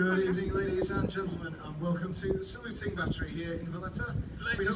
Good evening, ladies and gentlemen, and welcome to the Saluting Battery here in Valletta. We.